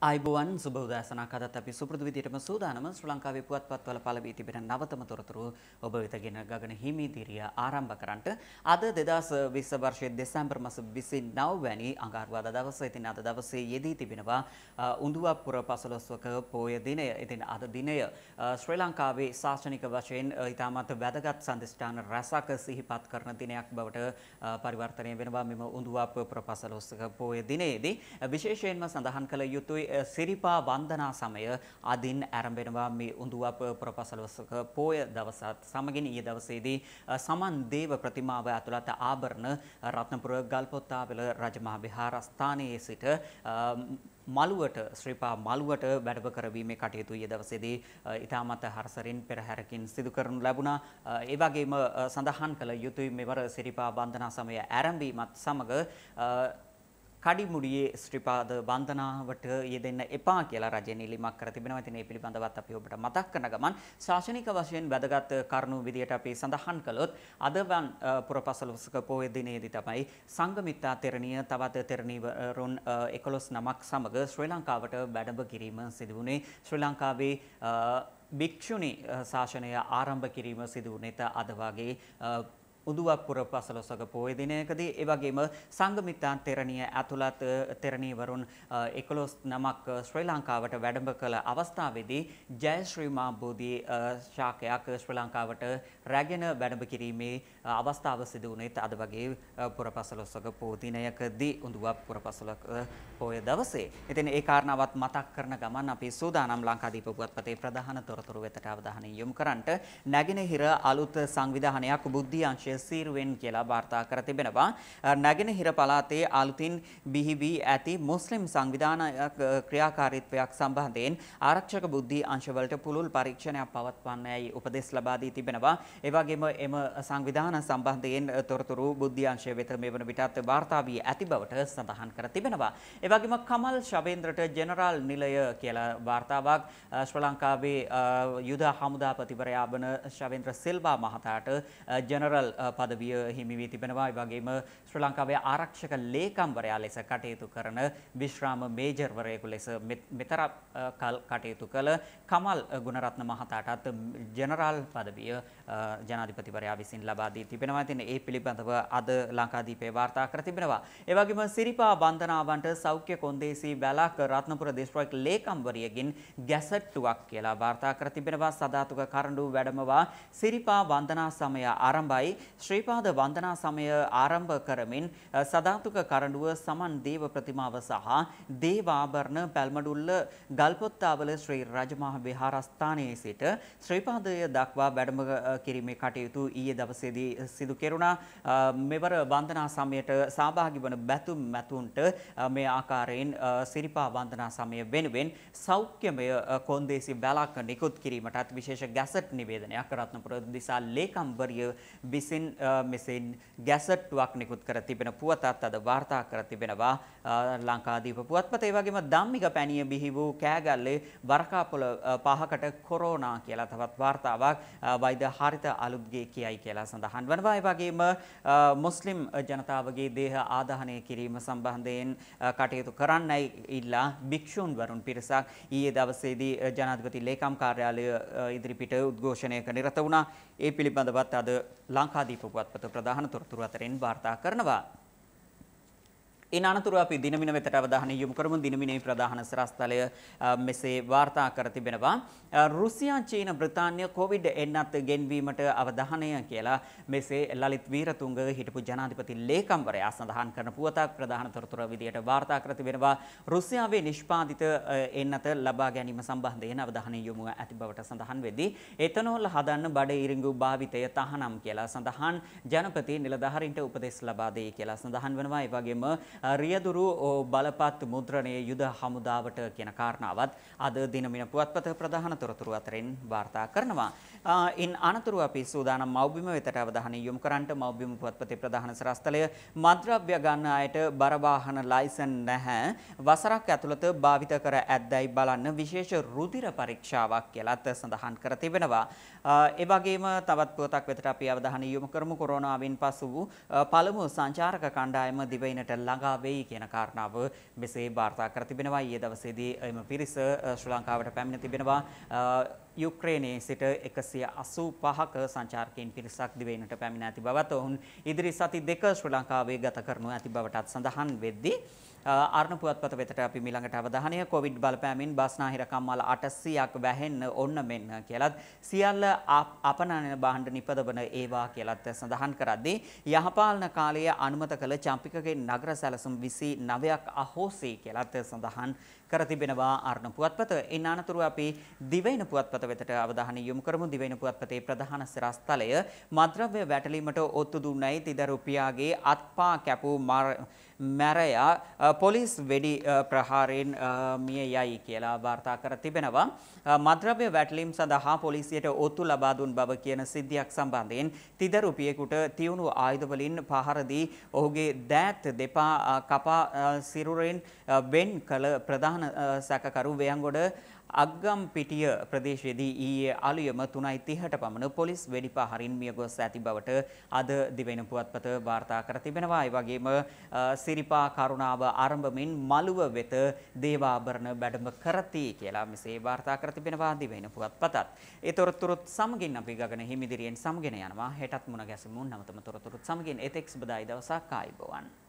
අයිබුවන් සුබ උදෑසනක්. අදත් අපි සුපුරුදු විදිහටම සූදානම ශ්‍රී ලංකාවේ පුවත්පත්වල පළවී තිබෙන නවතම තොරතුරු ඔබ වෙතගෙන ගගන හිමිදිරිය ආරම්භ කරන්නට. අද 2020 වර්ෂයේ දෙසැම්බර් මාස 29 වැනි අඟහරුවාදා දවසේ. ඉතින් අද දවසේ යෙදී තිබෙනවා උඳුවපුර පසළොස්වක පෝය දිනය. ඉතින් අද දිනය ශ්‍රී ලංකාවේ ශාසනික වශයෙන් ඉතාමත් වැදගත් සම්දිස්ථාන රැසක් සිහිපත් කරන දිනයක් බවට පරිවර්තනය වෙනවා. මෙම උඳුවපුර පසළොස්වක පෝය දිනයේදී විශේෂයෙන්ම සඳහන් කළ යුතුයි සිරිපා වන්දනා සමය අදින් ඇරඹෙනවා මේ උඳුවප ප්‍රපසලවසක පෝය දවසත් සමගින් ඊයේ දවසේදී සමන් දේව ප්‍රතිමාව ඇතුළත ආභරණ රත්නපුර ගල්පොත්තාවල රජමහා විහාරස්ථානයේ සිට මළුවට ශ්‍රීපා මළුවට වැඩව කරවීමේ කටයුතු ඊයේ දවසේදී ඉතාමත් හරසරින් පෙරහැරකින් සිදු කරනු ලැබුණා. ඒ වගේම සඳහන් කළ යුතුයි මෙවර සිරිපා වන්දනා සමය ආරම්භීමත් සමග කඩිමුඩියේ ශ්‍රීපාද වන්දනාවට යෙදෙන්න එපා කියලා රජය නිලිමක් කර තිබෙනවා. ඉතින් මේ පිළිබඳවත් අපි ඔබට මතක් කරන ගමන් ශාසනික වශයෙන් වැදගත් කරුණු විදියට අපි සඳහන් කළොත් අදවන් පුරපසළොස්වක පොහොය දිනේදී තමයි සංගමිත්තා තෙරණිය තවත් තෙරණිවරුන් 11 නමක් සමග ශ්‍රී ලංකාවට වැඩම කිරීම සිදු වුණේ. ශ්‍රී ලංකාවේ භික්ෂුණී ශාසනය ආරම්භ කිරීම සිදු වුණේත අද වගේ උදුවක්පුර පසළොස්වක පෝය දිනයකදී ඒ වගේම සංගමිත්තාන් තෙරණිය ඇතුළත් තෙරණිවරුන් 11 නමක් ශ්‍රී ලංකාවට වැඩම කළ අවස්ථාවේදී ජයශ්‍රී මා බෝධි ශාකයක් ශ්‍රී ලංකාවට රැගෙන වැඩම කිරීමේ අවස්ථාව සිදු වුණේත් අද වගේ පුරපසළොස්වක පෝ දිනයකදී උඳුවක්පුර පසළොස්වක පෝය දවසේ. ඉතින් ඒ කාරණාවත් මතක් කරන ගමන් අපි සූදානම් ලංකාදීප පුවත්පතේ ප්‍රධාන තොරතුරු වෙතට අවධානය යොමු කරන්නට නැගෙනහිර අලුත් සංවිධානයක් බුද්ධි අංශය සීරුවෙන් කියලා වාර්තා කර තිබෙනවා. නැගෙනහිර පළාතේ අලුතින් බිහි වී ඇති මුස්ලිම් සංවිධානයක් ක්‍රියාකාරීත්වයක් සම්බන්ධයෙන් ආරක්ෂක බුද්ධි අංශවලට පුළුල් පරීක්ෂණයක් පවත්වන්නයි උපදෙස් ලබා දී තිබෙනවා. ඒ වගේම එම සංවිධාන සම්බන්ධයෙන් තොරතුරු බුද්ධි අංශය වෙත මෙවන විටත් වාර්තා වී ඇති බවට සඳහන් කර තිබෙනවා. ඒ වගේම කමල් ශවේන්ද්‍රට ජෙනරාල් නිලය කියලා වාර්තාවක් ශ්‍රී ලංකාවේ යුද හමුදාපතිවරයා වන ශවේන්ද්‍ර සිල්වා මහතාට ජෙනරල් පදවිය හිමි වී තිබෙනවා. ඒ වගේම ශ්‍රී ලංකාවේ ආරක්ෂක ලේකම්වරයා ලෙස කටයුතු කරන විශ්‍රාම මේජර්වරයෙකු ලෙස මෙතර කල් කටයුතු කළ කමල් ගුණරත්න මහතාටත් ජෙනරාල් පදවිය ජනාධිපතිවරයා විසින් ලබා දී තිබෙනවා. ඉතින් ඒ පිළිබඳව අද ලංකාදීපේ වාර්තා කර තිබෙනවා. ඒ වගේම සිරිපා වන්දනාවන්ට සෞඛ්‍ය කොන්දේසි වැලක් රත්නපුර දිස්ත්‍රික් ලේකම්වරියකින් ගැසට්ටුවක් කියලා වාර්තා කර තිබෙනවා. සදාතුක කරඬු වැඩමවා සිරිපා වන්දනා සමය ආරම්භයි ශ්‍රීපාද වන්දනා සමය ආරම්භ කරමින් සදාතුක කරඬුව සමන් දේව ප්‍රතිමාව සහ දේවාභරණ පැල්මඩුල්ල ගල්පොත්තාවල ශ්‍රී රජමහා විහාරස්ථානයේ සිට ශ්‍රීපාදය දක්වා වැඩම කිරීමේ කටයුතු ඊයේ දවසේදී සිදු කෙරුණා. මෙවර වන්දනා සමයට සහභාගී වන බැතුම් මැතුන්ට මේ ආකාරයෙන් සිරිපා වන්දනා සමය වෙනුවෙන් සෞඛ්‍යමය කොන්දේසි බැලක් නිකුත් කිරීමටත් විශේෂ ගැසට් නිවේදනයක් රත්නපුර දිසා ලේකම්වරිය විසින් මෙසේ ගැසට්ටුවක් නිකුත් කර තිබෙන පුවතත් අද වාර්තා කර තිබෙනවා ලංකාදීප පුවත්පත ඒ වගේම ධම්මික පැණිය බිහි වූ කෑගල්ලේ වරකාපොළ පහකට කොරෝනා කියලා තවත් වාර්තාවක් වෛද්‍ය හරිත අලුත්ගේ කියයි කියලා සඳහන් වනවා. ඒ වගේම මුස්ලිම් ජනතාවගේ දේහ ආදාහනය කිරීම සම්බන්ධයෙන් කටයුතු කරන්නයි ඉල්ලා භික්ෂූන් වරුන් පිරිසක් ඊයේ දවසේදී ජනාධිපති ලේකම් කාර්යාලය ඉදිරිපිට උද්ඝෝෂණයක නිරත වුණා. ඒ පිළිබඳවත් අද ලංකාදීප පුවත්පත ප්‍රධාන තොරතුරු අතරින් වාර්තා කරනවා. ඉන් අනතුරු අපි දිනමින වෙතට අවධානය යොමු කරමු. දිනමිනේ ප්‍රධාන සරස්තලය මෙසේ වාර්තා කර තිබෙනවා. රුසියා චීන බ්‍රිතාන්‍ය කොවිඩ් එන්නත් ගෙන්වීමට අවධානය කියලා මෙසේ ලලිත් වීරතුංග හිටපු ජනාධිපති ලේකම්වරයා සඳහන් කරන පුවතක් ප්‍රධාන තොරතුර විදියට වාර්තා කර තිබෙනවා. රුසියාවේ නිෂ්පාදිත එන්නත ලබා ගැනීම සම්බන්ධයෙන් අවධානය යොමු ඇති බවට සඳහන් වෙදී එතනෝල් හදන්න බඩ ඉරිඟු භාවිතය තහනම් කියලා සඳහන් ජනපති නිලධාරීන්ට උපදෙස් ලබා දෙයි කියලා සඳහන් වෙනවා. ඒ වගේම රියදුරු බලපත් මුද්‍රණයේ යුද හමුදාවට කියන කාරණාවත් අද දිනමින පුවත්පත ප්‍රධාන තොරතුරු අතරින් වාර්තා කරනවා. ඉන් අනතුරු අපි සූදානම් මව්බිම වෙතට අවධානය යොමු කරන්නට මව්බිම පුවත්පතේ ප්‍රධාන සරස්තලය මද්‍රව්‍ය ගන්න අයට බර වාහන ලයිසන් නැහැ. වසරක් ඇතුළත භාවිත කර ඇද්දැයි බලන්න විශේෂ රුධිර පරීක්ෂාවක් කියලාත් සඳහන් කර තිබෙනවා. ඒ වගේම තවත් පුවතක් වෙතට අපි අවධානය යොමු කරමු කොරෝනාවෙන් පසු වූ පළමු සංචාරක කණ්ඩායම දිවයිනට ළඟා ළඟා වෙයි කියන කාරණාව මෙසේ වාර්තා කර තිබෙනවා. ඊයේ දවසේදී එම පිරිස ශ්‍රී ලංකාවට පැමිණ තිබෙනවා. යුක්‍රේනයේ සිට 185ක සංචාරකයන් පිරිසක් දිවයිනට පැමිණ ඇති බවත් ඔවුන් ඉදිරි සති දෙක ශ්‍රී ලංකාවේ ගත කරනු ඇති බවටත් සඳහන් වෙද්දී අර්ණ පුවත්පත වෙතට අපි මිළඟට අවධානය කොවිඩ් බලපෑමෙන් බස්නාහිර කම්මල 800ක් වැහෙන්න ඕන්න මෙන්න කියලත් සියල්ල අපනයන භාණ්ඩ නිපදවන ඒවා කියලත් සඳහන් කරද්දී යහපාලන කාලයේ අනුමත කළ චම්පිකගේ නගර සැලසුම් 29ක් අහෝසි කියලත් සඳහන් කර තිබෙනවා අර්ණ පුවත්පත. ඉන් අනතුරු අපි දිවයින පුවත්පත වෙතට අවධානය යොමු කරමු. දිවයින පුවත්පතේ ප්‍රධාන සිරස්තලය මද්‍රව්‍ය වැටලීමට ඔත්තු දුන්නයි තිදරුපියාගේ අත්පා කැපූ මැරයා පොලිස් වෙඩි ප්‍රහාරයෙන් මිය යයි කියලා වාර්තා කර තිබෙනවා. මද්‍රව්‍ය වැටලීම් සඳහා පොලිසියට ඔත්තු ලබා දුන් බව කියන සිද්ධියක් සම්බන්ධයෙන් තිදරුපියෙකුට තියුණු ආයුධ වලින් පහර දී ඔහුගේ දෑත් දෙපා කපා සිරුරෙන් වෙන් කළ ප්‍රධාන සැකකරු වයංගොඩ අග්ගම් පිටිය ප්‍රදේශයේදී ඊයේ අලුයම 3:30ට පමණ පොලිස් වෙඩිපහරින් මිය ගොස් ඇති බවට අද දිවෙන පුවත්පත වාර්තා කර තිබෙනවා. ඒ වගේම සිරිපා කරුණාව ආරම්භමින් මළුව වෙත දේවාභරණ බැඩම කරති කියලා මෙසේ වාර්තා කර තිබෙනවා දිවෙන පුවත්පතත්. ඒ තොරතුරුත් සමගින් අපි ගගන හිමිදිරියෙන් සමගෙන යනවා. හෙටත් මුණ ගැසෙමු. නමතම තොරතුරුත් සමගින් එතෙක් සුබදායි දවසක් ආයිබෝවන්.